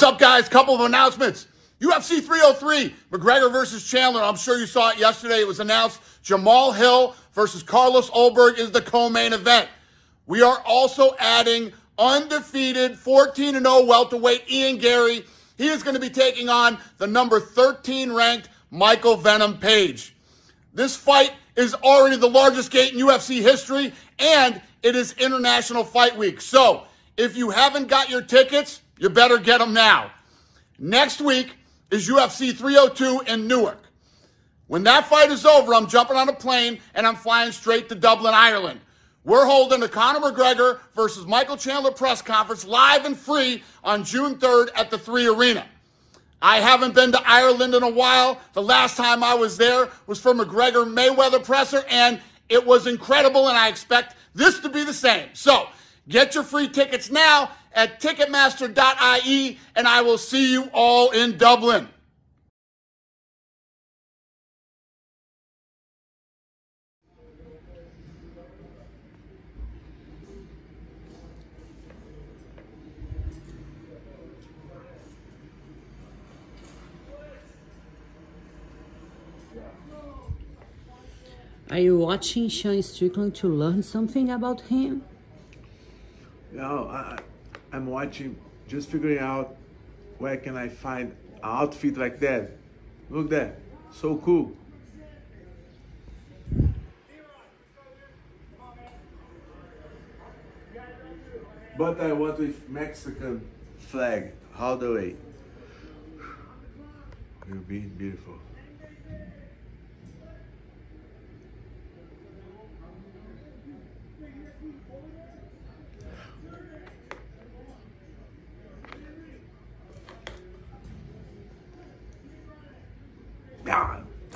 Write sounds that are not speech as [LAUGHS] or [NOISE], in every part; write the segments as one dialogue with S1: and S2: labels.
S1: What's up, guys? Couple of announcements. UFC 303, McGregor versus Chandler. I'm sure you saw it yesterday. It was announced Jamal Hill versus Carlos Olberg is the co-main event. We are also adding undefeated 14 0 welterweight Ian Gary. He is going to be taking on the number 13 ranked Michael Venom Page. This fight is already the largest gate in UFC history, and it is International Fight Week. So, if you haven't got your tickets, you better get them now. Next week is UFC 302 in Newark. When that fight is over, I'm jumping on a plane and I'm flying straight to Dublin, Ireland. We're holding the Conor McGregor versus Michael Chandler press conference live and free on June 3rd at the 3 Arena. I haven't been to Ireland in a while. The last time I was there was for McGregor Mayweather presser, and it was incredible, and I expect this to be the same. So get your free tickets now at Ticketmaster.ie, and I will see you all in Dublin.
S2: Are you watching Sean Strickland to learn something about him?
S3: No, I, I'm watching, just figuring out where can I find an outfit like that. Look there, so cool. But I want with Mexican flag all the way. [SIGHS] Will be beautiful.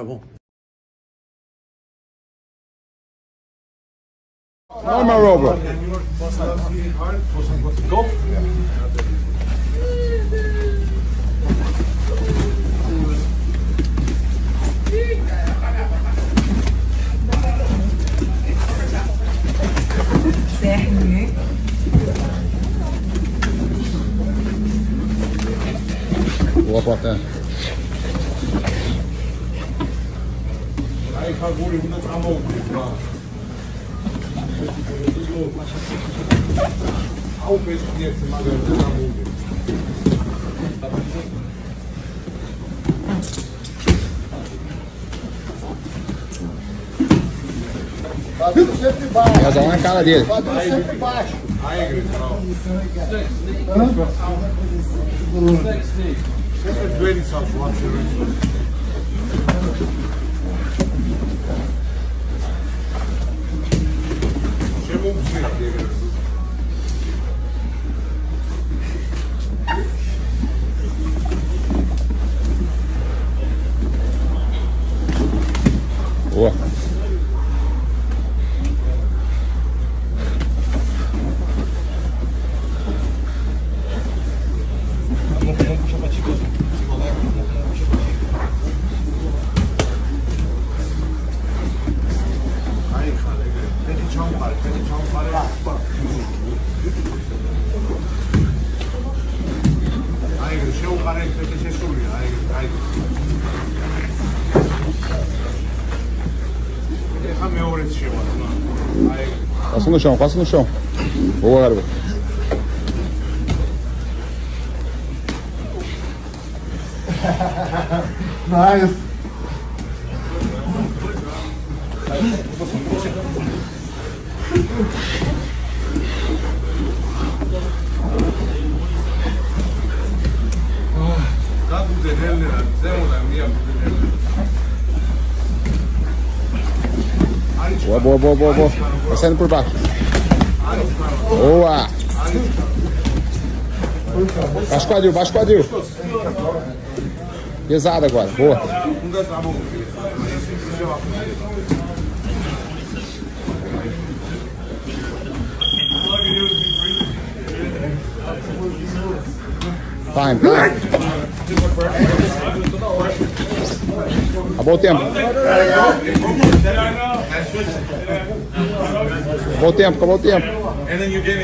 S3: Tá bom.
S1: Normal Robo.
S4: Serve.
S5: 아이 가고 우리 혼자 다 먹고 있구나. 아홉 배 중에 그만 혼자 다 먹고.
S1: Casal na cara dele.
S5: Aí, Grisal. Sempre doente só forte, Chama
S1: Passa no chão, passa no chão. Boa, garoto. [LAUGHS]
S3: Nice.
S1: Boa, boa, boa, boa. Vai saindo por baixo. Boa. Baixa o quadril, baixa o quadril. Pesado agora, boa. Time, o tempo. O tempo, acabou o tempo.
S5: And then you gave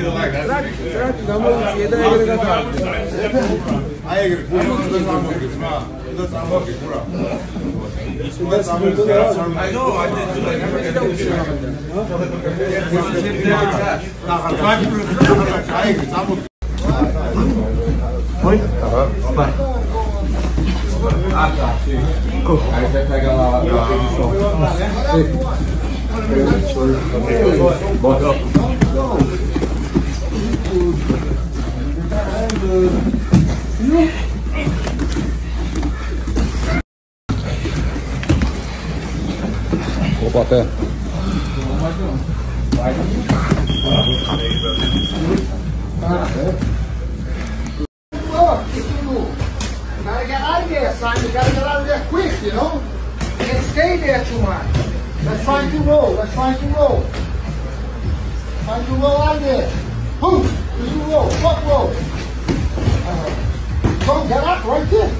S5: Aí, tá bom. Aí você pega lá a
S6: Opa,
S7: son. You gotta get out of there quick, you know? Can't stay there too much. Let's try to roll. Let's try to roll. Try to roll out there. Boom. You roll. Fuck roll. Uh, come, get up right there.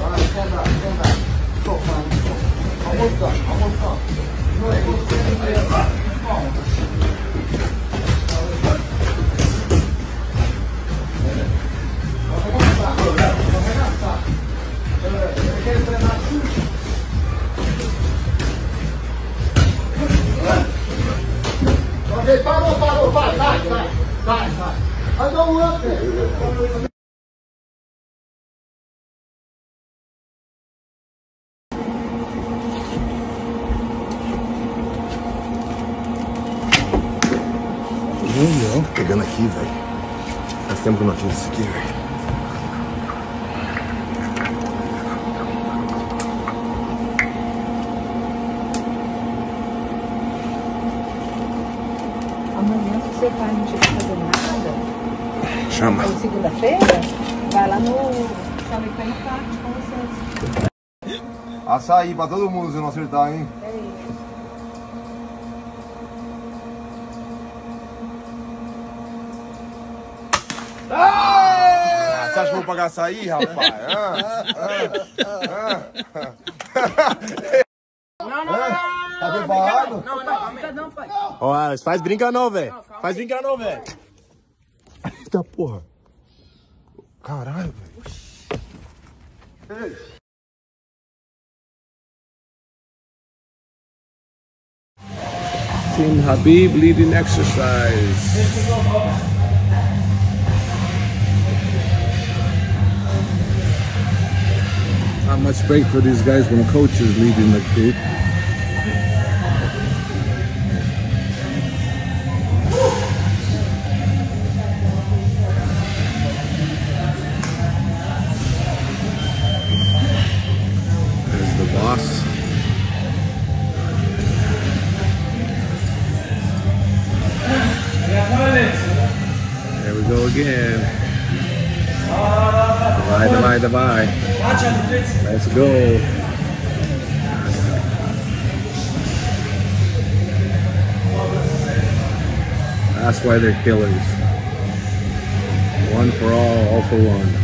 S7: All right, stand back, stand back. Go, son. Go. Almost done. Almost done. Know, go stand there. Come on. Ok, parou, parou, vai, vai, vai, vai, vai. Andou um up
S8: Pegando aqui, velho. Faz tempo que não atingo isso aqui, velho.
S4: Não tiver que fazer nada.
S8: Chama.
S4: Segunda-feira, vai lá no Chamecano Park com vocês.
S8: Açaí pra todo mundo se não acertar, hein? Ah, você acha que eu vou pagar açaí, rapaz? Ah, ah, ah. Tá preparado? Ó, Alex, faz brinca não, velho. Faz brinca não, velho. Eita porra. Caralho, velho.
S6: Team Habib leading exercise. Not much break for these guys when coach is leading the group. Again. Divide, divide, divide. Let's go. That's why they're killers. One for all, all for one.